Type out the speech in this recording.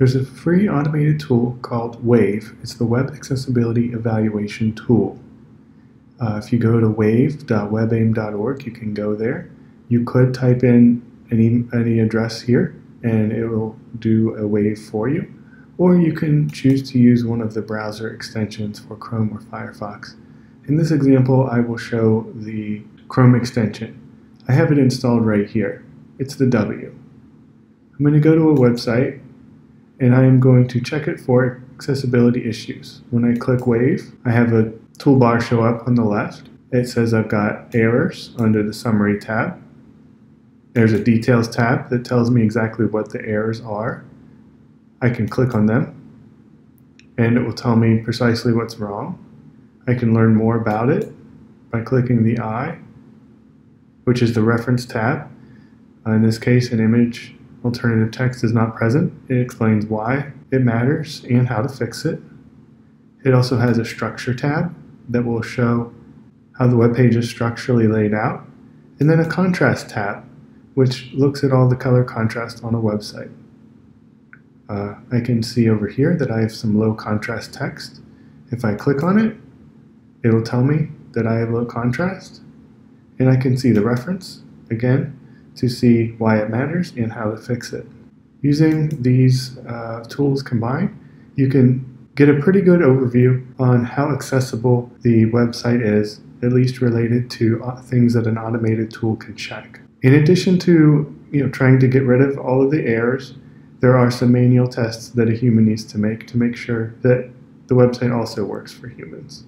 There's a free automated tool called WAVE. It's the Web Accessibility Evaluation Tool. Uh, if you go to wave.webaim.org, you can go there. You could type in any, any address here and it will do a wave for you. Or you can choose to use one of the browser extensions for Chrome or Firefox. In this example, I will show the Chrome extension. I have it installed right here. It's the W. I'm going to go to a website and I am going to check it for accessibility issues. When I click Wave, I have a toolbar show up on the left. It says I've got errors under the Summary tab. There's a Details tab that tells me exactly what the errors are. I can click on them and it will tell me precisely what's wrong. I can learn more about it by clicking the I, which is the Reference tab. Uh, in this case, an image alternative text is not present. It explains why it matters and how to fix it. It also has a structure tab that will show how the web page is structurally laid out, and then a contrast tab, which looks at all the color contrast on a website. Uh, I can see over here that I have some low contrast text. If I click on it, it will tell me that I have low contrast, and I can see the reference, again, to see why it matters and how to fix it. Using these uh, tools combined, you can get a pretty good overview on how accessible the website is, at least related to uh, things that an automated tool can check. In addition to you know, trying to get rid of all of the errors, there are some manual tests that a human needs to make to make sure that the website also works for humans.